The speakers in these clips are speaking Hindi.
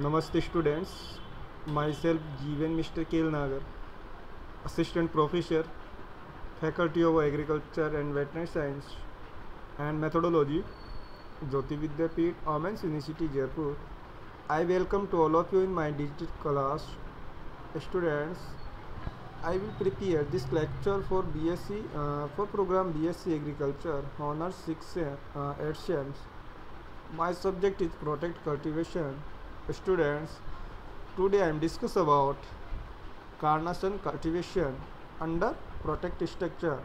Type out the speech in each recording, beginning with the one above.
Namaste students, myself Jeevan Mr. Kelnagar, Assistant Professor, Faculty of Agriculture and Veterinary Science and Methodology, Jyoti Vidyapeeth, Women's University, Jaipur. I welcome to all of you in my digital class. Students, I will prepare this lecture for BSc, uh, for program BSc Agriculture, Honors 6th uh, edition. My subject is Protect Cultivation. students today i am discuss about carnation cultivation under protect structure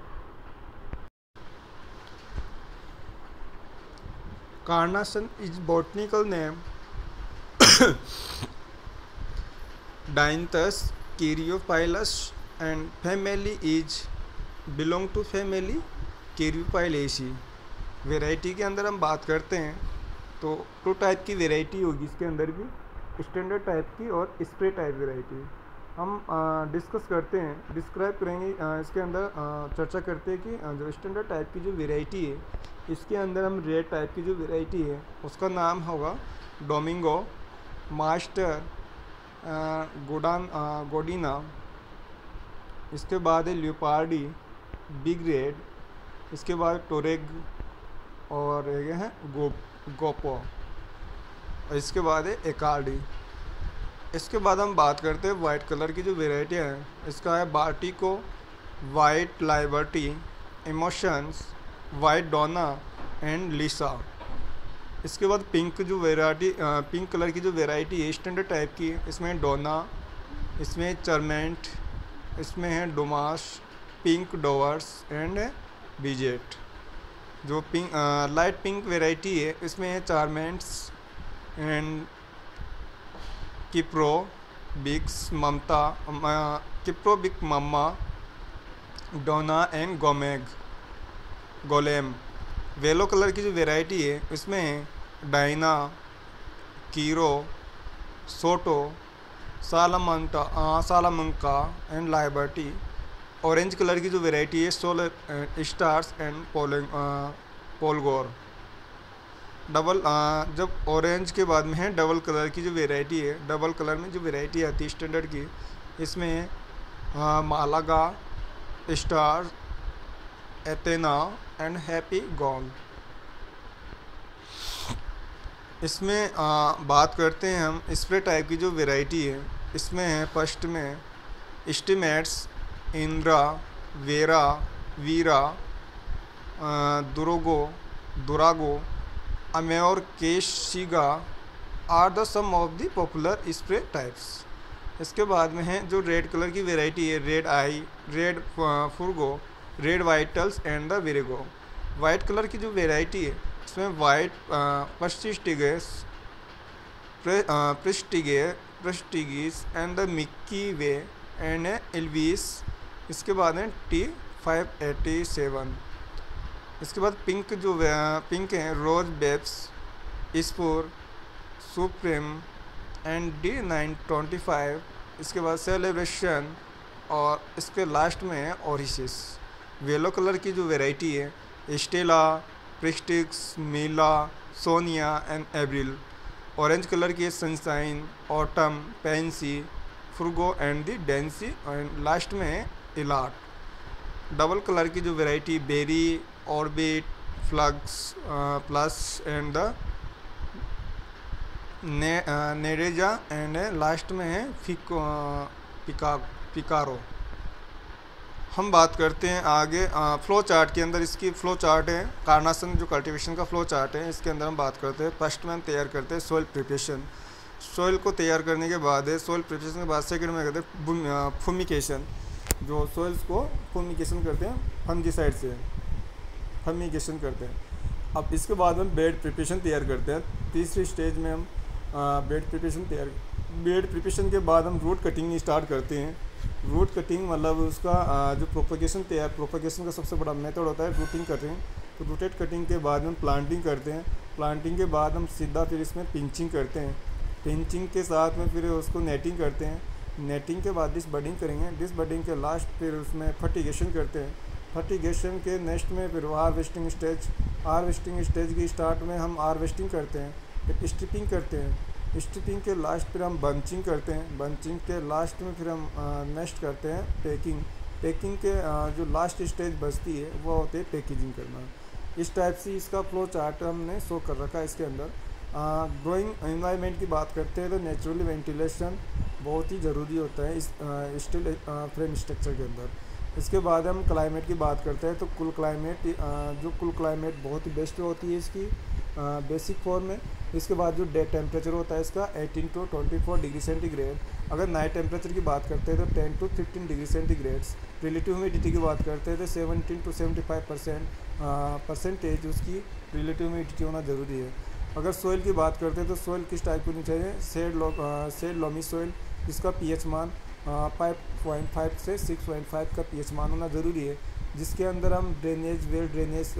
carnation is botanical name Dianthus caryophyllus and family is belong to family caryophyllaceae variety के अंदर हम बात करते हैं तो टू टाइप की वेराइटी होगी इसके अंदर भी स्टैंडर्ड टाइप की और स्प्रे टाइप वेराइटी हम डिस्कस करते हैं डिस्क्राइब करेंगे इसके अंदर चर्चा करते हैं कि जो स्टैंडर्ड टाइप की जो वेराइटी है इसके अंदर हम रेड टाइप की जो वेराइटी है उसका नाम होगा डोमिंगो मास्टर गोडान गोडीना इसके बाद है ल्यूपार्डी बिग रेड इसके बाद टोरेग और ये हैं गोप गोपो और इसके बाद है एकार्डी इसके बाद हम बात करते हैं वाइट कलर की जो वेराइटी है इसका है बाटी को white liberty emotions white Dona and Lisa इसके बाद पिंक जो वेराइटी पिंक कलर की जो वेराइटी है स्टैंडर्ड टाइप की इसमें डोना इसमें चरमेंट इसमें है डोमास पिंक डोवर्स एंड बीजेट जो पिंक लाइट पिंक वेराइटी है इसमें चारमेंट्स एंड किप्रो बिक्स ममता किप्रो बिक मम्मा डोना एंड गोमेग गोलेम वेलो कलर की जो वेराइटी है इसमें डाइना कीरो सोटो सालामंटा Salamanca and liberty orange colour की जो वेराइटी है सोलर स्टार्स एंड पोलिंग पोलगोर डबल आ, जब ऑरेंज के बाद में है डबल कलर की जो वेराइटी है डबल कलर में जो वेराइटी आती है स्टैंडर्ड की इसमें आ, Malaga star Athena and happy gone इसमें आ, uh, बात करते हैं हम स्प्रे टाइप की जो वेराइटी है इसमें है फर्स्ट में स्टीमेट्स इंद्रा वेरा वीरा Durogo, Durago, अमेर Keshiga are the some of the popular spray types इसके बाद में है जो रेड कलर की वेराइटी है रेड आई रेड फुरगो रेड वाइटल्स एंड द वेरेगो वाइट कलर की जो वेराइटी है इसमें वाइट पस्टिस्टिगस prestige प्रस्टिगिस and the Milky Way and Elvis इसके बाद है टी फाइव एटी सेवन इसके बाद पिंक जो पिंक हैं रोज बेब्स इस्पोर supreme and D nine twenty five इसके बाद सेलिब्रेशन और इसके लास्ट में है ओरिशिस येलो कलर की जो वेराइटी है स्टेला प्रिस्टिक्स मीला Sonia and Abril orange colour की सनसाइन ऑटम पेंसी फ्रगो एंड दी डेंसी एंड लास्ट में है इलाट डबल कलर की जो variety berry orbit flux uh, plus and the uh, नेरेजा एंड लास्ट में है फिको पिका पिकारो हम बात करते हैं आगे फ्लो uh, चार्ट के अंदर इसकी फ्लो चार्ट है कारनासन जो कल्टीवेशन का फ्लो चार्ट है इसके अंदर हम बात करते हैं फर्स्ट में हम तैयार करते हैं सॉइल प्रिपरेशन सोइल को तैयार करने के बाद है सॉइल प्रिपरेशन के बाद सेकंड में uh, करते हैं फूमिकेशन जो सोइल्स को फूमिकेशन करते हैं साइड से फर्मिगेशन करते हैं अब इसके बाद हम बेड प्रिपरेशन तैयार करते हैं तीसरी स्टेज में हम बेड प्रिपरेशन तैयार बेड प्रिपरेशन के बाद हम रूट कटिंग स्टार्ट करते हैं रूट कटिंग मतलब उसका जो प्रोपोगेशन तैयार प्रोपोगेशन का सबसे बड़ा मेथड होता है रूटिंग कटिंग तो रूटेड कटिंग के बाद हम प्लांटिंग करते हैं प्लांटिंग के बाद हम सीधा फिर इसमें पिंचिंग करते हैं पिंचिंग के साथ में फिर उसको नेटिंग करते हैं नेटिंग के बाद डिस बडिंग करेंगे डिस बडिंग के लास्ट फिर उसमें फर्टिगेशन करते हैं फर्टिगेशन के नेक्स्ट में फिर हार्वेस्टिंग स्टेज हार्वेस्टिंग स्टेज की स्टार्ट में हम हार्वेस्टिंग करते हैं फिर स्ट्रिपिंग करते हैं स्ट्रिपिंग के लास्ट फिर हम बंचिंग करते हैं बंचिंग के लास्ट में फिर हम नेक्स्ट करते हैं पैकिंग पैकिंग के जो लास्ट स्टेज बचती है वह होती है पैकेजिंग करना इस टाइप से इसका फ्लो चार्ट हमने शो कर रखा है इसके अंदर ग्रोइंग इन्वायरमेंट की बात करते हैं तो नेचुरली वेंटिलेशन बहुत ही ज़रूरी होता है इस स्टील फ्रेम स्ट्रक्चर के अंदर इसके बाद हम क्लाइमेट की बात करते हैं तो कुल क्लाइमेट जो कुल क्लाइमेट बहुत ही बेस्ट होती है इसकी बेसिक फॉर्म में इसके बाद जो डे टेम्परेचर होता है इसका 18 टू 24 डिग्री सेंटीग्रेड अगर नाइट टेम्परेचर की बात करते हैं तो 10 to 15 degree centigrades relative humidity की बात करते हैं तो 17 टू 75 परसेंट परसेंटेज उसकी रिलेटिव ह्यूमिडिटी होना ज़रूरी है अगर सोइल की बात करते हैं तो सोइल किस टाइप की होनी चाहिए sandy loam sandy loamy soil जिसका पी मान 5.5 पॉइंट फाइव से सिक्स पॉइंट फाइव का पीएच मान होना ज़रूरी है जिसके अंदर हम ड्रेनेज वेल ड्रेनेज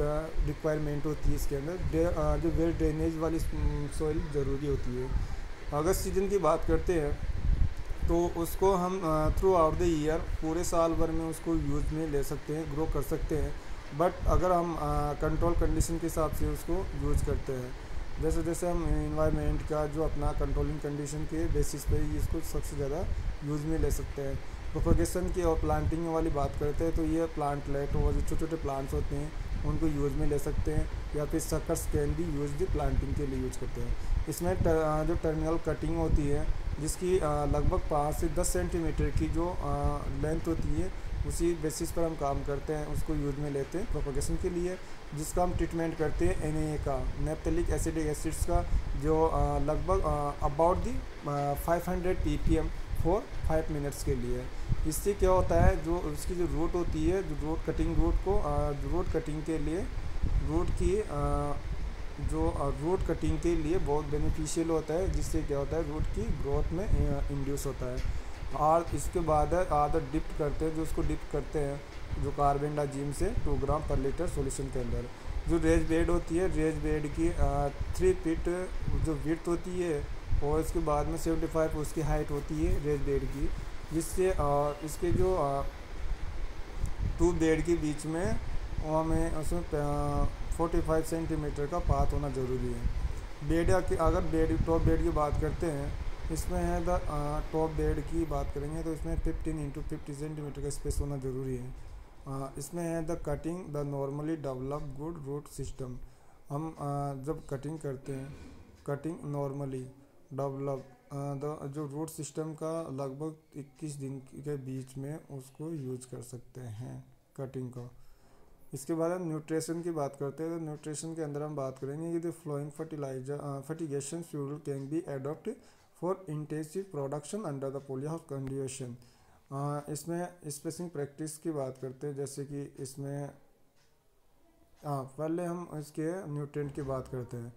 रिक्वायरमेंट होती है इसके अंदर जो वेल ड्रेनेज वाली सॉइल ज़रूरी होती है अगस्त सीजन की बात करते हैं तो उसको हम थ्रू आउट द ईयर पूरे साल भर में उसको यूज़ में ले सकते हैं ग्रो कर सकते हैं बट अगर हम कंट्रोल कंडीशन के हिसाब से उसको यूज करते हैं जैसे जैसे हम इन्वायरमेंट का जो अपना कंट्रोलिंग कंडीशन के बेसिस पे इसको सबसे ज़्यादा यूज़ में ले सकते हैं प्रोपोगेशन की और प्लांटिंग वाली बात करते हैं तो ये प्लांट लेट और जो छोटे छोटे प्लांट्स होते हैं उनको यूज़ में ले सकते हैं या फिर सकर्स कैन भी यूज प्लांटिंग के लिए यूज करते हैं इसमें टर, जो टर्मिनल कटिंग होती है जिसकी लगभग पाँच से दस सेंटीमीटर की जो लेंथ होती है उसी बेसिस पर हम काम करते हैं उसको यूज में लेते हैं प्रोपोगेशन के लिए जिसका हम ट्रीटमेंट करते हैं एन का नेपथेलिक एसिडिक एसिड्स का जो लगभग about the 500 hundred P P M for five minutes के लिए इससे क्या होता है जो उसकी जो रूट होती है जो रूट कटिंग रूट को रूट कटिंग के लिए रूट की जो रूट कटिंग के लिए बहुत बेनिफिशियल होता है जिससे क्या होता है रूट की ग्रोथ में इंड्यूस होता है और इसके बाद है आदर डिप करते हैं जो उसको डिप करते हैं जो कार्बन डाजीम से two gram per litre solution के अंदर जो रेज बेड होती है रेज बेड की थ्री फिट जो विथ होती है और इसके बाद में सेवेंटी फाइव उसकी हाइट होती है रेज बेड की जिससे इसके जो टू बेड के बीच में हमें उसमें फोर्टी फाइव सेंटीमीटर का पात होना ज़रूरी है बेड अगर बेड टॉप बेड की बात करते हैं इसमें है द टॉप बेड की बात करेंगे तो इसमें 15 इंटू फिफ्टी सेंटीमीटर का स्पेस होना ज़रूरी है आ, इसमें है the cutting the normally develop good root system हम आ, जब कटिंग करते हैं कटिंग नॉर्मली डेवलप द जो रूट सिस्टम का लगभग 21 दिन के बीच में उसको यूज कर सकते हैं कटिंग का इसके बाद हम न्यूट्रिशन की बात करते हैं तो न्यूट्रिशन के अंदर हम बात करेंगे कि the flowing fertiliser fertigation fuel can be adopt for production under the the polyhouse uh, condition इसमें स्पेसिंग प्रैक्टिस की बात करते हैं जैसे कि इसमें हाँ पहले हम इसके न्यूट्रेंट की बात करते हैं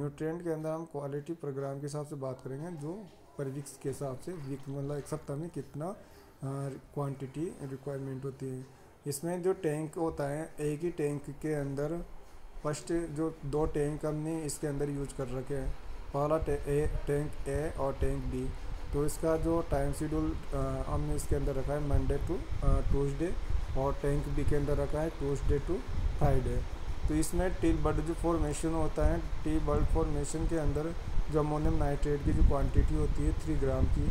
न्यूट्रेंट के अंदर हम क्वालिटी प्रोग्राम के हिसाब से बात करेंगे जो पर के हिसाब से वीक मतलब एक सप्ताह में कितना क्वांटिटी रिक्वायरमेंट होती है इसमें जो टैंक होता है एक ही टैंक के अंदर फर्स्ट जो दो टैंक हमने इसके अंदर यूज कर रखे हैं पहला ए टैंक ए और टैंक बी तो इसका जो टाइम शेड्यूल हमने इसके अंदर रखा है मंडे टू ट्यूजडे और टैंक बी के अंदर रखा है ट्यूजडे टू फ्राइडे तो इसमें टी बर्ड जो फॉर्मेशन होता है टी बर्ड फॉर्मेशन के अंदर जो अमोनियम नाइट्रेट की जो क्वांटिटी होती है थ्री ग्राम की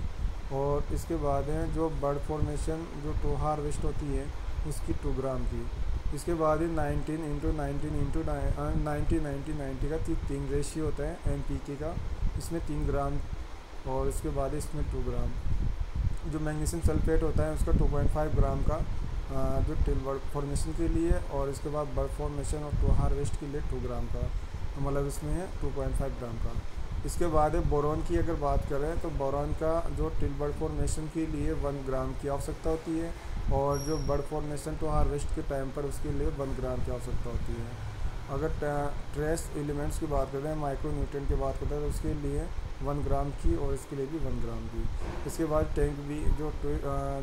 और इसके बाद है जो बर्ड फॉर्मेशन जो टू हार्वेस्ट होती है उसकी टू ग्राम की इसके बाद ही nineteen into nineteen uh, into nineteen ninety ninety का तीन रेशियो होता है एम पी के का इसमें तीन ग्राम और इसके बाद इसमें टू ग्राम जो मैग्नीशियम सल्फेट होता है उसका टू पॉइंट फाइव ग्राम का uh, जो टिल बर्ड फॉर्मेशन के लिए और इसके बाद बर्ड फॉर्मेशन और टू हार्वेस्ट के लिए टू ग्राम का मतलब इसमें है टू पॉइंट फाइव ग्राम का इसके बाद बोरॉन की अगर बात करें तो बोरॉन का जो टिल फॉर्मेशन के लिए वन ग्राम की आवश्यकता होती है और जो बर्ड फॉर्मेशन टू हार्वेस्ट के टाइम पर उसके लिए वन ग्राम की आवश्यकता होती है अगर ट्रेस एलिमेंट्स की बात करें माइक्रो न्यूट्रेंट की बात करें तो उसके लिए वन ग्राम की और इसके लिए भी वन ग्राम की इसके बाद टैंक भी जो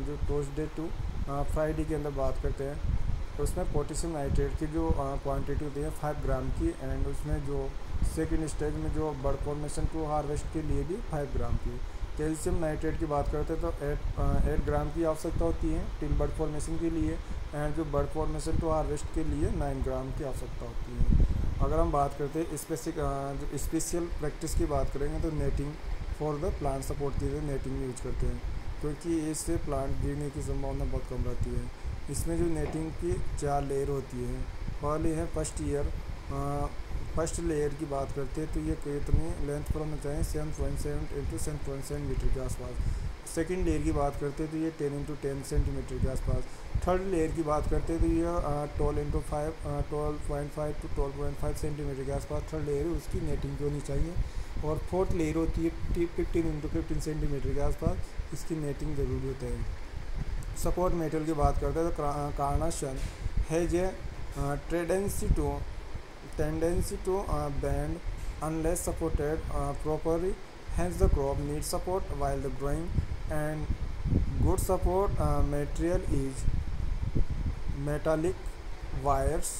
जो टोस्डे टू फ्राइडे के अंदर बात करते हैं तो उसमें पोटेशियम नाइट्रेट की जो क्वान्टिटी होती है फाइव ग्राम की एंड उसमें जो सेकेंड स्टेज में जो बर्ड फॉर्मेशन को हार्वेस्ट के लिए भी फाइव ग्राम की कैल्शियम नाइट्रेट की बात करते हैं तो एट एट ग्राम की आवश्यकता होती है टिल बर्ड फॉर्मेशन के लिए एंड जो बर्ड फॉर्मेशन टू हार्वेस्ट के लिए नाइन ग्राम की आवश्यकता होती है अगर हम बात करते हैं स्पेसिक जो स्पेशल प्रैक्टिस की बात करेंगे तो netting for the plant support के लिए नेटिंग यूज करते हैं क्योंकि इससे प्लांट गिरने की संभावना बहुत कम रहती है इसमें जो नेटिंग की चार लेयर होती है पहली है फर्स्ट ईयर फर्स्ट लेयर की बात करते हैं तो ये कितनी लेंथ पर होना चाहिए seven point seven into seven point seven metre के आसपास सेकेंड लेयर की बात करते हैं तो ये टेन इंटू टेन सेंटीमीटर के आसपास थर्ड लेयर की बात करते हैं तो ये twelve into five twelve point five to twelve point five centimetre के आसपास थर्ड लेयर उसकी नेटिंग की होनी चाहिए और फोर्थ लेयर होती है फिफ्टीन इंटू फिफ्टीन सेंटीमीटर के आसपास इसकी नेटिंग ज़रूरी होती है सपोर्ट मेटेरियल की बात करते हैं तो कार्नाशन है जे tendency to tendency to uh, bend unless supported uh, properly hence the crop needs support while the growing and good support uh, material is metallic wires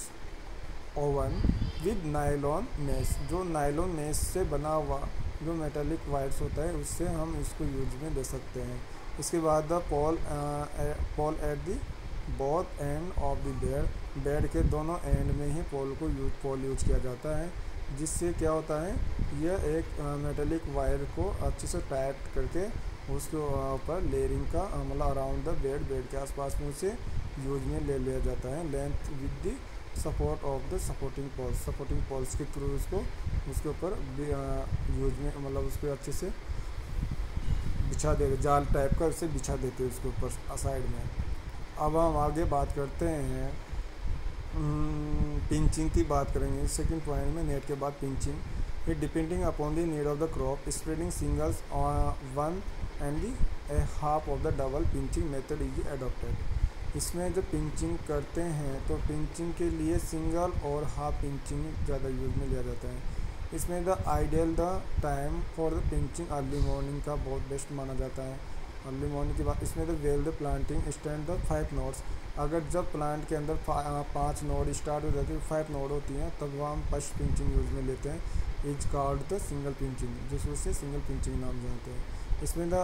oven with nylon mesh जो nylon mesh से बना हुआ जो metallic wires होता है उससे हम इसको use में दे सकते हैं इसके बाद the pole pole at the both end of the bare bed के दोनों एंड में ही पोल को यूज पोल यूज किया जाता है जिससे क्या होता है यह एक मेटेलिक वायर को अच्छे से टाइट करके उसके ऊपर लेयरिंग का मतलब अराउंड द बेड बेड के आसपास में उसे यूज में ले लिया जाता है length with the support of the supporting poles supporting poles के थ्रू उसको उसके ऊपर यूज में मतलब उसको अच्छे से बिछा देते जाल टाइप का उसे बिछा देते हैं उसके ऊपर साइड में अब हम आगे बात करते हैं पिंचिंग की बात करेंगे सेकंड पॉइंट में नेट के बाद pinching it depending upon the need of the crop spreading singles one and the half of the double pinching method is adopted इसमें जो पिंचिंग करते हैं तो पिंचिंग के लिए सिंगल और हाफ पिंचिंग ज़्यादा यूज में लिया जाता है इसमें the ideal the time for the pinching early morning का बहुत बेस्ट माना जाता है अर्ली मॉर्निंग की बात इसमें तो well the planting stand the five nodes अगर जब प्लांट के अंदर पाँच नोड स्टार्ट हो जाती है फाइव नोड होती हैं तब वह हम फर्स्ट पिंचिंग यूज में लेते हैं is called the single pinching जिसको से सिंगल पिंचिंग नाम जानते हैं इसमें the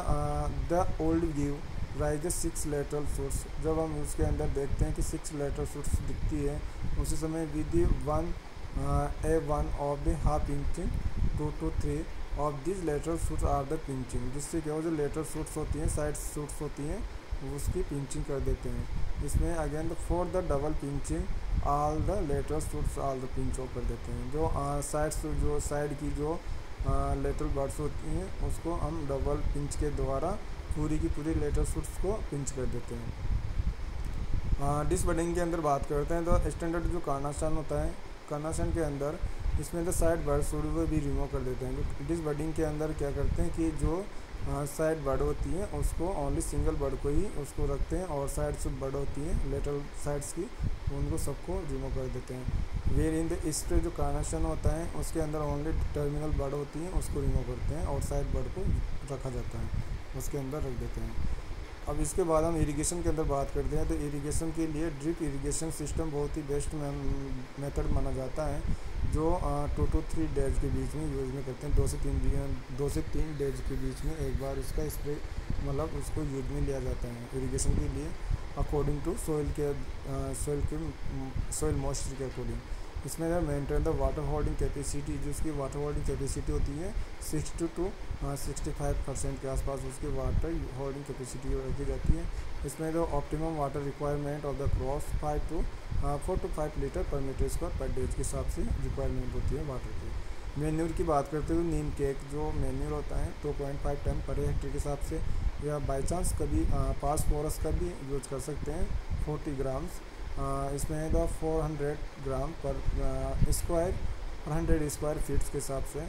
the old view rise six lateral source जब हम उसके अंदर देखते हैं कि सिक्स लेटरल सोर्स दिखती है उसी समय with one a one of the half inching two two three of this lateral shoots are the pinching जिससे क्या हो जो लेटरल सूट्स होती हैं साइड सूट्स होती हैं उसकी पिंचिंग कर देते हैं इसमें again for the double pinching all the lateral shoots all the pinch off कर देते हैं जो साइड जो साइड की जो लेटरल बर्ड्स होती हैं उसको हम डबल पिंच के द्वारा पूरी की पूरी लेटर सूट्स को पिंच कर देते हैं डिस बडिंग के अंदर बात करते हैं तो स्टैंडर्ड जो कानाशान होता है कानाशान के अंदर इसमें अंदर साइड बार शुरू भी रिमूव कर देते हैं डिस तो बर्डिंग के अंदर क्या करते हैं कि जो साइड बर्ड होती है उसको ओनली सिंगल बर्ड को ही उसको रखते हैं और साइड सब बर्ड होती है लेटर साइड्स की उनको सबको रिमूव कर देते हैं वेर इन द इसके जो कार्नेशन होता है उसके अंदर ओनली टर्मिनल बर्ड होती है उसको रिमूव करते हैं और साइड बर्ड को रखा जाता है उसके अंदर रख देते हैं अब इसके बाद हम इरिगेशन के अंदर बात करते हैं तो इरिगेशन के लिए ड्रिप इरिगेशन सिस्टम बहुत ही बेस्ट मेथड माना जाता है जो टू टू थ्री डेज के बीच में यूज़ में करते हैं दो से तीन दिन दो से तीन डेज के बीच में एक बार उसका स्प्रे मतलब उसको यूज में लिया जाता है इरीगेशन के लिए अकॉर्डिंग टू सोइल के सोइल के सोइल मॉइस्चर के अकॉर्डिंग इसमें जो maintain the water holding capacity जो उसकी वाटर होल्डिंग कैपेसिटी होती है six to two sixty five percent के आसपास उसकी वाटर होल्डिंग कैपेसिटी रखी जाती है इसमें जो optimum water requirement of the crops five to four to five litre per metre square per day के हिसाब से रिक्वायरमेंट होती है वाटर की मेन्यूर की बात करते हुए नीम केक जो मेन्यूर होता है two point five tonne per hectare के हिसाब से या बाई चांस कभी पास हाँ, फोरस का भी यूज कर सकते हैं फोर्टी ग्राम्स हाँ, इसमें द 400 तो gram per square per hundred square feets के हिसाब से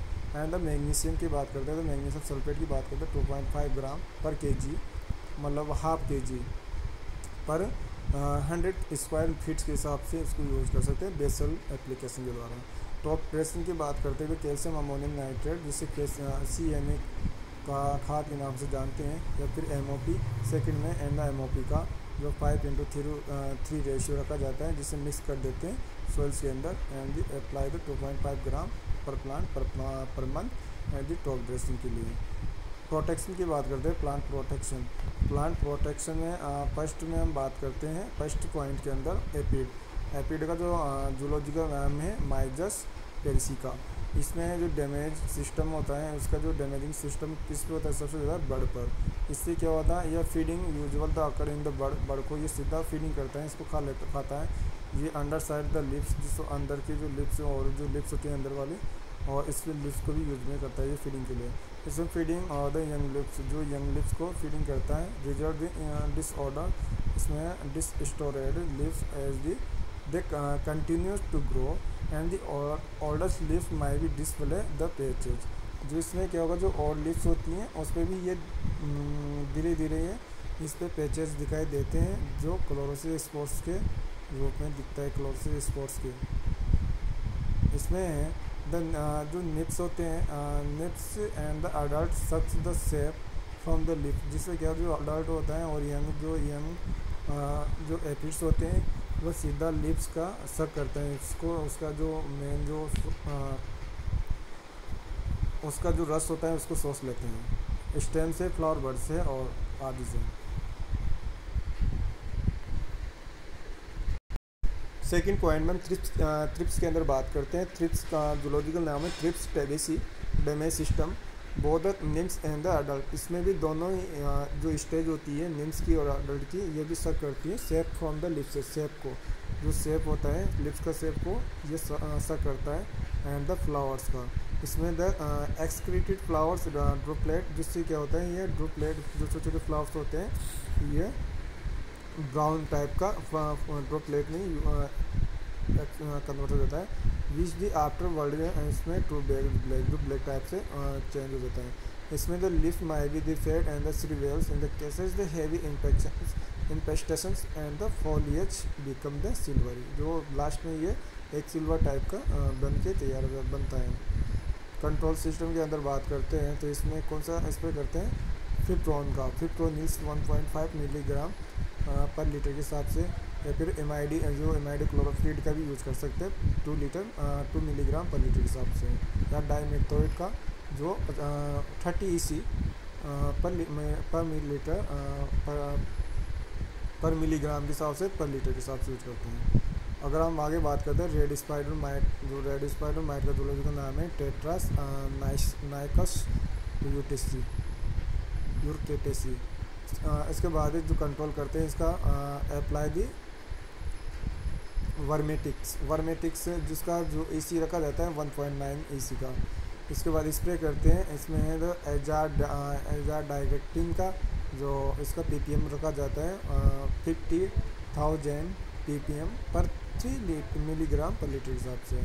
एंड द मैग्नीशियम की बात करते हैं तो मैग्नीशियम सल्फेट की बात करते हैं two point five gram per K G मतलब half K G per hundred square feet के हिसाब से इसको यूज़ कर सकते हैं बेसल एप्लीकेशन के द्वारा टॉप तो ड्रेसिंग की बात करते हैं तो कैल्शियम अमोनियम नाइट्रेट जिसे सी एम ए का खाद के नाम से जानते हैं या फिर एम ओ पी सेकेंड में एंड एम ओ पी का जो five into three three ratio रखा जाता है जिसे मिक्स कर देते हैं सोइल्स के अंदर and the apply the two point five gram per plant per, per month and the top dressing के लिए प्रोटेक्शन की बात करते हैं प्लांट प्रोटेक्शन प्लांट प्रोटेक्शन में फर्स्ट uh, में हम बात करते हैं फर्स्ट पॉइंट के अंदर एपिड एपिड का जो जूलॉजिकल uh, नाम है माइजस पेरिसी का इसमें जो डैमेज सिस्टम होता है उसका जो डैमेजिंग सिस्टम किस पे होता है सबसे ज़्यादा बर्ड पर इससे क्या होता है यह फीडिंग यूजल द आकर इन द बर्ड बर्ड को ये सीधा फीडिंग करता है इसको खा ले खाता है ये अंडर साइड द लिप्स जिसको अंदर के जो लिप्स और जो लिप्स होते हैं अंदर वाले और इसके लिप्स को भी यूज में करता है ये फीडिंग के लिए इसमें फीडिंग और द यंग लिप्स जो यंग लिप्स को फीडिंग करता है रिजल्ट डिसऑर्डर uh, इसमें distorted leaves as the They uh, continue to grow and the orders may may display display the जो इसमें क्या होगा जो और लिप्स होती हैं उस पर भी ये धीरे धीरे ये इस पर पेचेज दिखाई देते हैं जो क्लोरोसिस स्पोर्ट्स के रूप में दिखता है क्लोरोसिस स्पोर्ट्स के इसमें द जो निप्स होते हैं nymphs and the adult sucks the sap from the leaf जिससे क्या जो अडल्ट होता है और यंग जो यंग जो एपिड्स होते हैं वह सीधा लिप्स का असर करते हैं इसको उसका जो मेन जो आ, उसका जो रस होता है उसको सोस लेते हैं स्टेम से फ्लावर बर्ड से और आदि से सेकेंड पॉइंट में थ्रिप्स थ्रिप्स के अंदर बात करते हैं थ्रिप्स का जोलॉजिकल नाम है थ्रिप्स टेबेसी डेमे सिस्टम बहुत निम्स एंड द अडल्ट इसमें भी दोनों जो स्टेज होती है निम्स की और अडल्ट की ये भी सब करती है sap from the leaves sap को जो सेप होता है लिप्स का सेप को ये सब करता है एंड द फ्लावर्स का इसमें द एक्सक्रीटेड फ्लावर्स ड्रोपलेट जिससे क्या होता है ये ड्रोपलेट जो छोटे छोटे फ्लावर्स होते हैं ये ब्राउन टाइप का ड्रोपलेट नहीं कन्वर्ट हो जाता है विच दी आफ्टर वर्ल्ड इसमें to bell black to black type से चेंज uh, हो जाता है इसमें the lift may be the fate and the in the cases the heavy and the foliage become the silver जो लास्ट में ये एक सिल्वर टाइप का uh, बन के तैयार बनता है कंट्रोल सिस्टम के अंदर बात करते हैं तो इसमें कौन सा स्प्रे करते हैं फिप्रोन का point five milligram per litre के हिसाब से या फिर एम आई डी जो एम आई डी क्लोरोफ्रीड का भी यूज़ कर सकते हैं two litre two milligram per litre हिसाब से या डाईमेथोइड का जो थर्टी ई सी पर पर millilitre per per milligram के हिसाब से पर लीटर के हिसाब से यूज करते हैं अगर हम आगे बात करते हैं रेड स्पाइडर माइट जो रेड स्पाइडर माइट का जोलॉजी का नाम है टेट्रास नाइकस यूटेसी यूरकेटेसी इसके बाद जो कंट्रोल करते हैं इसका अप्लाई दी वर्मेटिक्स वर्मेटिक्स जिसका जो ए सी रखा जाता है 1.9 पॉइंट का इसके बाद स्प्रे करते हैं इसमें है तो एजार एजार डायरेक्टिन का जो इसका एम रखा जाता है fifty thousand M per three milligram per litre हिसाब से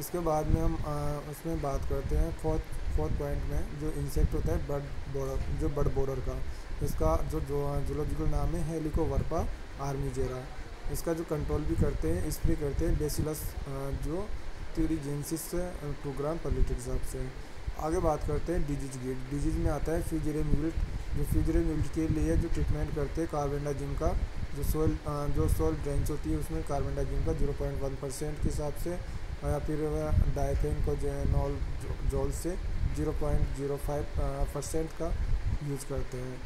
इसके बाद में हम आ, उसमें बात करते हैं फोर्थ फोर्थ पॉइंट में जो इंसेक्ट होता है बर्ड बोर्डर जो बर्ड बोरर का इसका जो जोलॉजिकल नाम है हेलिकोवर्पा आर्मी जेरा इसका जो कंट्रोल भी करते हैं स्प्रे करते हैं बेसिलस जो थ्यूरीजेंसिस प्रोग्राम पॉलिटिक्स से आगे बात करते हैं डिजीज गेट डिजीज में आता है फ्यूजरे म्यूल्ट जो फ्यूजरे म्यूल्ट के लिए जो ट्रीटमेंट करते हैं डाइजिन का जो सोल जो सोल ड्रेंच होती है उसमें डाइजिन का जीरो पॉइंट वन परसेंट के हिसाब से या फिर डायथेन को जो है नॉल जोल से zero point zero five percent का यूज़ करते हैं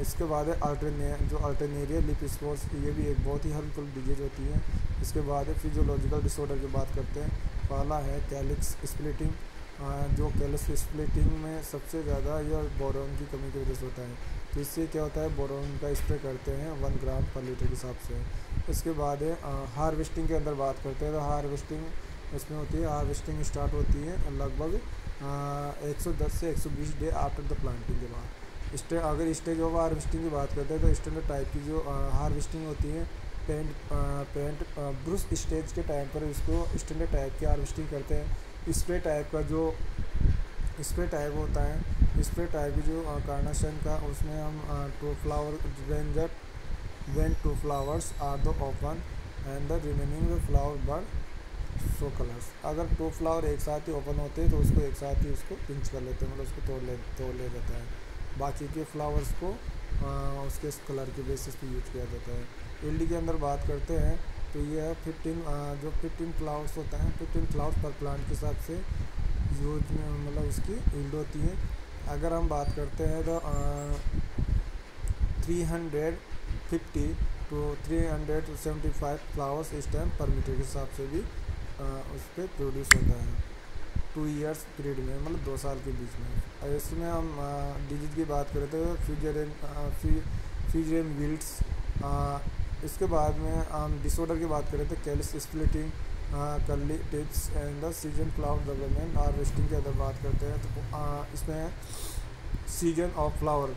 इसके बाद है अल्टरने जो अल्टरनेरिया लिप स्पोर्स ये भी एक बहुत ही हेल्पफुल डिजीज होती है इसके बाद है फिजियोलॉजिकल डिसऑर्डर की बात करते हैं पहला है कैलिक्स स्प्लिटिंग जो कैलस स्प्लिटिंग में सबसे ज़्यादा यह बोरोन की कमी की वजह से होता है तो इससे क्या होता है बोरोन का स्प्रे करते हैं वन ग्राम पर लीटर के हिसाब से इसके बाद है हार्वेस्टिंग के अंदर बात करते हैं तो हार्वेस्टिंग इसमें होती है हार्वेस्टिंग स्टार्ट होती है लगभग 110 से 120 डे आफ्टर द प्लांटिंग के बाद स्टे अगर स्टेज ऑफ हार्वेस्टिंग की बात करते हैं तो स्टैंडर्ड टाइप की जो हार्वेस्टिंग होती है पेंट पेंट ब्रुश स्टेज के टाइम पर इसको स्टैंडर्ड टाइप की हार्वेस्टिंग करते हैं स्प्रे टाइप का जो स्प्रे टाइप होता है स्प्रे टाइप की जो कार्नाशन का उसमें हम two flower when just when two flowers are the open and the remaining flower bud show colours अगर टू फ्लावर एक साथ ही ओपन होते हैं तो उसको एक साथ ही उसको पिंच कर लेते हैं मतलब उसको तोड़ ले तोड़ ले जाता है बाकी के फ्लावर्स को आ, उसके कलर के बेसिस पे यूज किया जाता है एल के अंदर बात करते हैं तो ये है फिफ्टीन जो फिफ्टीन फ्लावर्स होता है फिफ्टीन फ्लावर्स पर प्लांट के हिसाब से यूज मतलब उसकी ईल्ड होती है अगर हम बात करते हैं तो three hundred fifty two three hundred seventy five flowers इस टाइम पर मीटर के हिसाब से भी आ, उस पर प्रोड्यूस होता है टू इयर्स पीरियड में मतलब दो साल के बीच में इसमें हम डिजिट की बात करें तो फ्यूजर एंड फ्यूजर विल्ट्स इसके बाद में हम डिसऑर्डर की बात करें तो calyx splitting curly tips and the season flower development harvesting की अगर बात करते हैं तो इसमें season of flower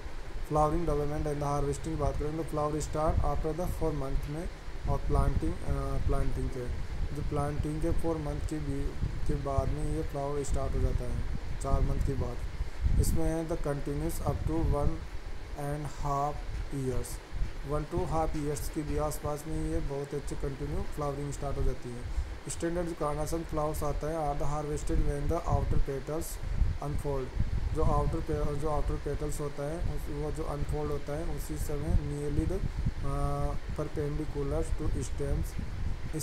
flowering development and harvesting की बात करें तो flower start after the four month में और प्लांटिंग प्लांटिंग के जो प्लांटिंग के फोर मंथ के के बाद में ये फ्लावर स्टार्ट हो जाता है चार मंथ के बाद इसमें the continues up to one and half years one two half years के भी आसपास में ये बहुत अच्छी कंटिन्यू फ्लावरिंग स्टार्ट हो जाती है स्टैंडर्ड जो कार्नासन फ्लावर्स आते हैं are the harvested when the outer petals unfold जो आउटर जो आउटर पेटल्स होता है वो जो अनफोल्ड होता है उसी समय nearly the perpendicular to stems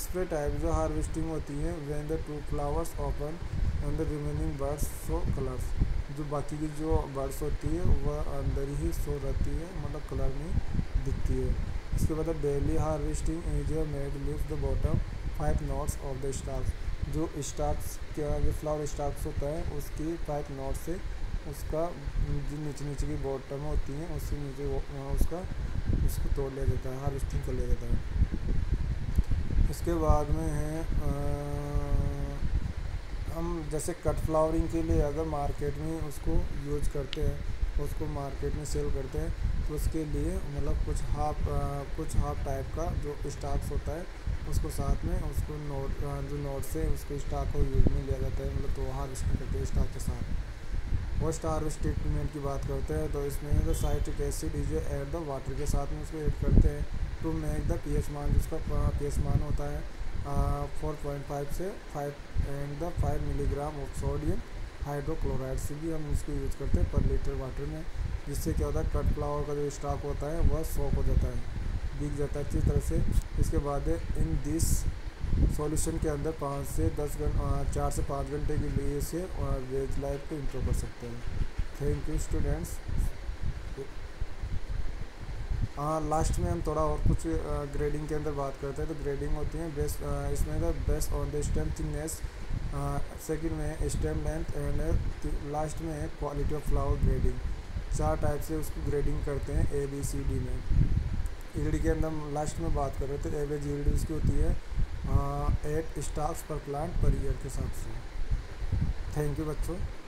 spray type जो हार्वेस्टिंग होती है when the two flowers open and the remaining buds show colours जो बाकी की जो बर्ड्स होती है वह अंदर ही शो रहती है मतलब कलर नहीं दिखती है इसके बाद daily harvesting is made leave the bottom five nodes of the stars जो स्टार्स के जो फ्लावर स्टार्स होता है उसकी फाइव नोट से उसका जो नीचे नीचे की बॉटम होती है उसके नीचे उसका उसको तोड़ लिया जाता है हार्वेस्टिंग कर लिया जाता है इसके बाद में है आ, हम जैसे कट फ्लावरिंग के लिए अगर मार्केट में उसको यूज करते हैं उसको मार्केट में सेल करते हैं तो उसके लिए मतलब कुछ हाफ कुछ हाफ टाइप का जो स्टॉक्स होता है उसको साथ में उसको नोट जो नोट्स है उसको स्टॉक को यूज में लिया जाता है मतलब तो हार्वेस्टिंग करते हैं स्टॉक के साथ वो स्टार ट्रीटमेंट की बात करते हैं तो इसमें जो citric acid is add the water के साथ में उसको एड करते हैं to make the P H मान जिसका पी एच मान होता है फोर पॉइंट फाइव से five and the five milligram of sodium hydrochloride से भी हम उसको यूज़ करते हैं पर लीटर वाटर में जिससे क्या होता है कट फ्लावर का जो स्टॉक होता है वह सॉक हो जाता है बिक जाता है अच्छी तरह से इसके बाद इन दिस सॉल्यूशन के अंदर पाँच से दस घंट चार से पाँच घंटे के लिए से वेज लाइफ को इंप्रूव कर सकते हैं थैंक यू स्टूडेंट्स हाँ लास्ट में हम थोड़ा और कुछ ग्रेडिंग के अंदर बात करते हैं तो ग्रेडिंग होती है बेस्ट इसमें तो best on the stem thickness second में स्टेम लेंथ एंड लास्ट में है क्वालिटी ऑफ फ्लावर ग्रेडिंग चार टाइप से उसकी ग्रेडिंग करते हैं ए बी सी डी में ईडी के अंदर हम लास्ट में बात कर रहे थे एवरेज डी उसकी होती है eight staff per plant per year के हिसाब से थैंक यू बच्चों